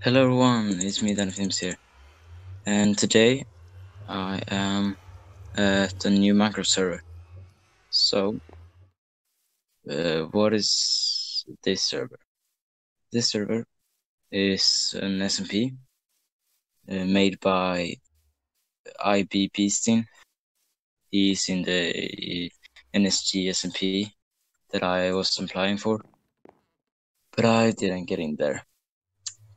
Hello everyone, it's me Dan Films here, and today I am at a new Minecraft server. So, uh, what is this server? This server is an SMP uh, made by IBeBeastin. He's in the NSG SMP that I was applying for, but I didn't get in there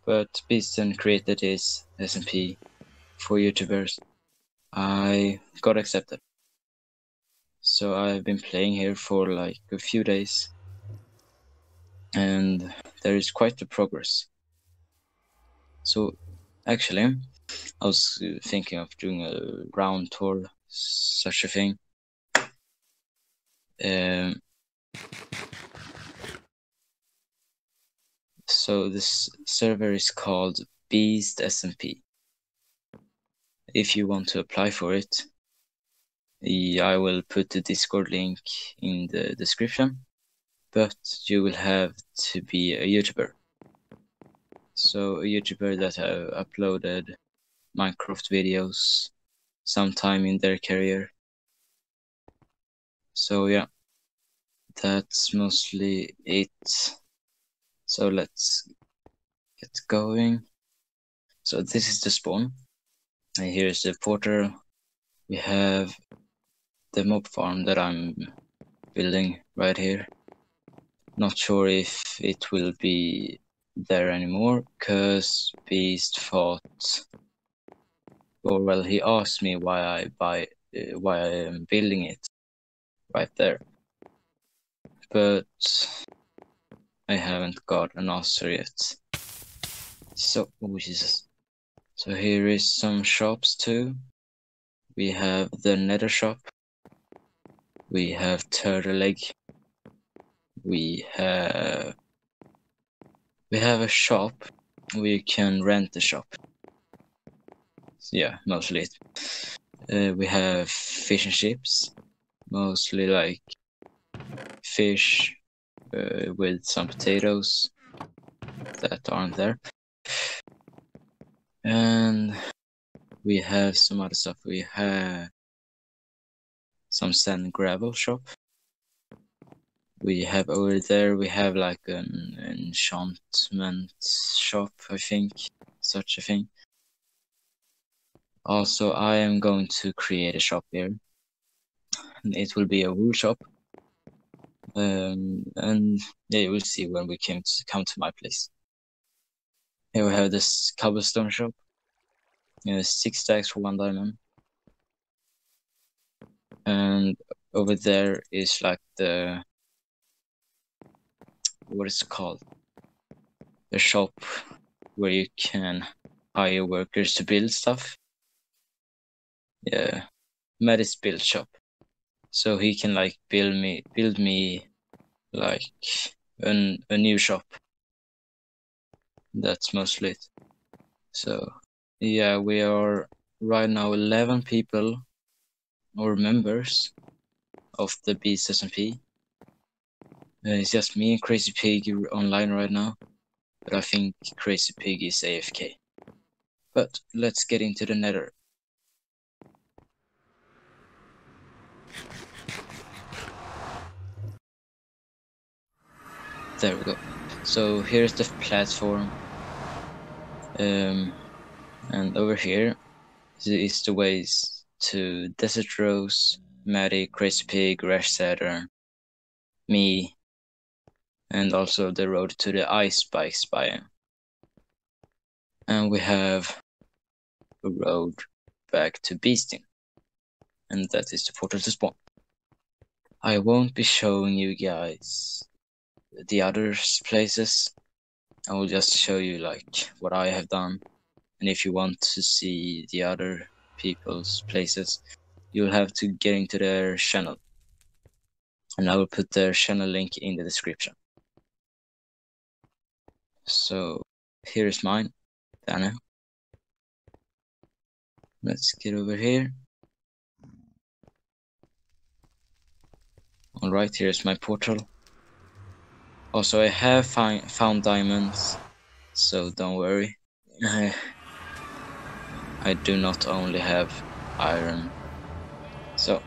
but Beastin created his SMP for YouTubers. I got accepted. So I've been playing here for like a few days and there is quite the progress. So actually, I was thinking of doing a round tour, such a thing. Um, So this server is called Beast SMP. If you want to apply for it, I will put the Discord link in the description, but you will have to be a YouTuber. So a YouTuber that have uploaded Minecraft videos sometime in their career. So yeah, that's mostly it. So let's get going. So this is the spawn. And here's the portal. We have the mob farm that I'm building right here. Not sure if it will be there anymore, cause Beast thought, or well, he asked me why I buy, uh, why I am building it right there. But I haven't got an answer yet. So, oh Jesus. So here is some shops too. We have the nether shop. We have turtle egg. We have we have a shop. We can rent the shop. Yeah, mostly it. Uh, we have fish and chips, mostly like fish, uh, with some potatoes that aren't there. And we have some other stuff. We have some sand gravel shop. We have over there, we have like an enchantment shop, I think, such a thing. Also, I am going to create a shop here. It will be a wool shop um, and yeah, we'll see when we came to come to my place. Here we have this cobblestone shop. You know, six stacks for one diamond. And over there is like the what is called? The shop where you can hire workers to build stuff. Yeah. Mattie's build shop so he can like build me build me like an, a new shop. That's mostly it. So yeah we are right now 11 people or members of the beast smp uh, it's just me and crazy pig online right now but i think crazy pig is afk but let's get into the nether There we go. So here's the platform. Um, and over here is the ways to Desert Rose, Mattie, Crazy Pig, Rash me, and also the road to the Ice Spike Spire. And we have a road back to Beastin. And that is the portal to spawn. I won't be showing you guys the other places. I will just show you like what I have done. And if you want to see the other people's places, you'll have to get into their channel. And I will put their channel link in the description. So here is mine, Dana. Let's get over here. Alright, here's my portal. Also, I have found diamonds, so don't worry. I, I do not only have iron. So,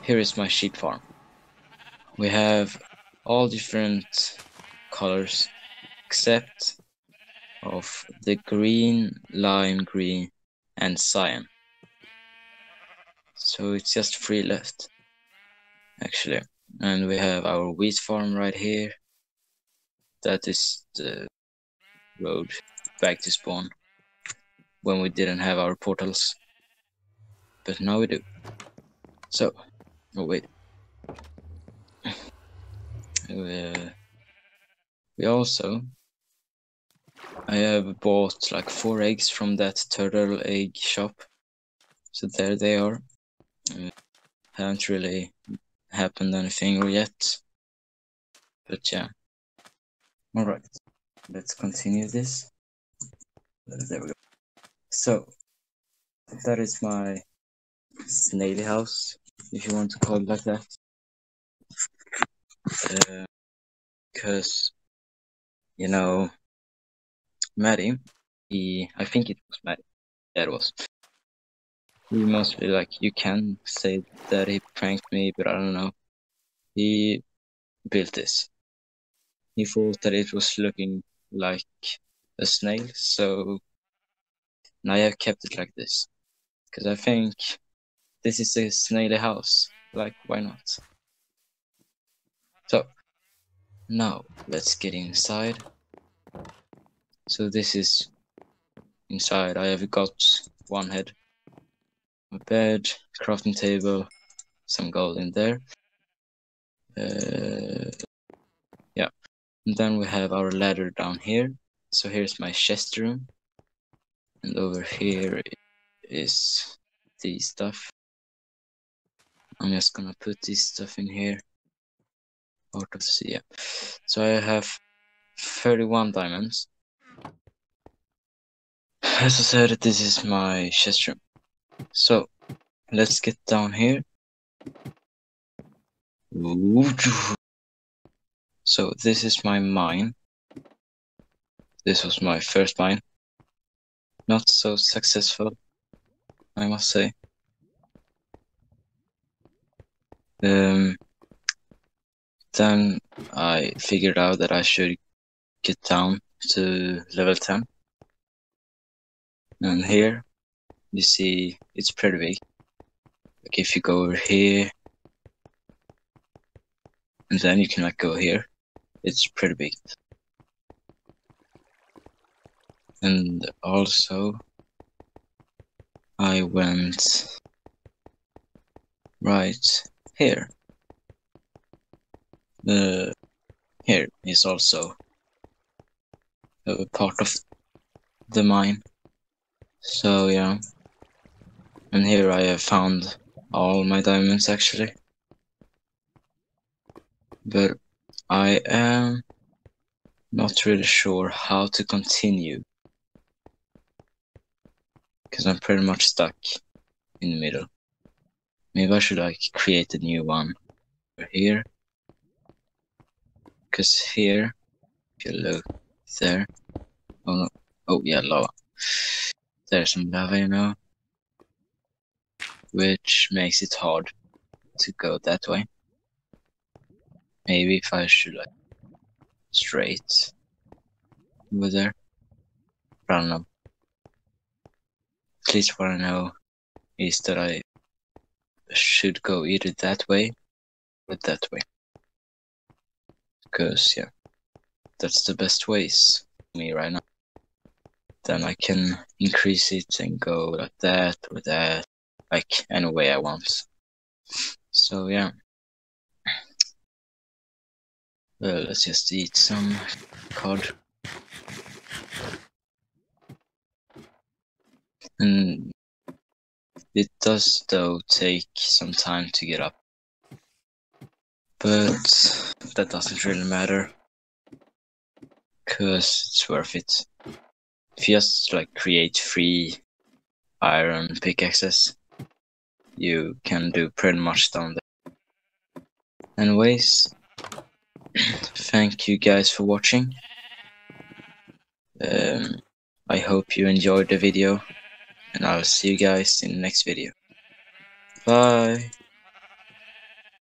here is my sheep farm. We have all different colors except of the green, lime green, and cyan. So it's just three left, actually. And we have our wheat farm right here. That is the road back to spawn when we didn't have our portals. But now we do. So, oh wait. Uh, we also I have bought like four eggs from that turtle egg shop. So there they are. Uh, haven't really happened anything yet. But yeah. Alright. Let's continue this. There we go. So that is my snaily house, if you want to call it like that. Because, uh, you know, Mattie, he, I think it was Mattie. Yeah, it was. must be like, you can say that he pranked me, but I don't know. He built this. He thought that it was looking like a snail, so now I have kept it like this. Because I think this is a snaily house. Like, why not? So, now let's get inside. So this is inside. I have got one head, a bed, crafting table, some gold in there. Uh, yeah, and then we have our ladder down here. So here's my chest room, and over here is the stuff. I'm just gonna put this stuff in here. Out of the yeah. So I have 31 diamonds. As I said, this is my chest room. So, let's get down here. So, this is my mine. This was my first mine. Not so successful, I must say. Um, then I figured out that I should get down to level 10. And here, you see it's pretty big. Like if you go over here, and then you can like go here, it's pretty big. And also, I went right here. The here is also a part of the mine. So yeah. And here I have found all my diamonds actually. But I am not really sure how to continue. Because I'm pretty much stuck in the middle. Maybe I should like create a new one over here. Because here, if you look there, oh no, oh yeah, lava there's some lava, you know, which makes it hard to go that way. Maybe if I should like straight over there. I don't know. At least what I know is that I should go either that way or that way. Because, yeah, that's the best ways for me right now then I can increase it and go like that or that, like any way I want. So yeah. Well, let's just eat some cod. And it does though take some time to get up. But that doesn't really matter. Cause it's worth it if you just like create free iron pickaxes, you can do pretty much down there. Anyways, thank you guys for watching. Um, I hope you enjoyed the video, and I'll see you guys in the next video. Bye!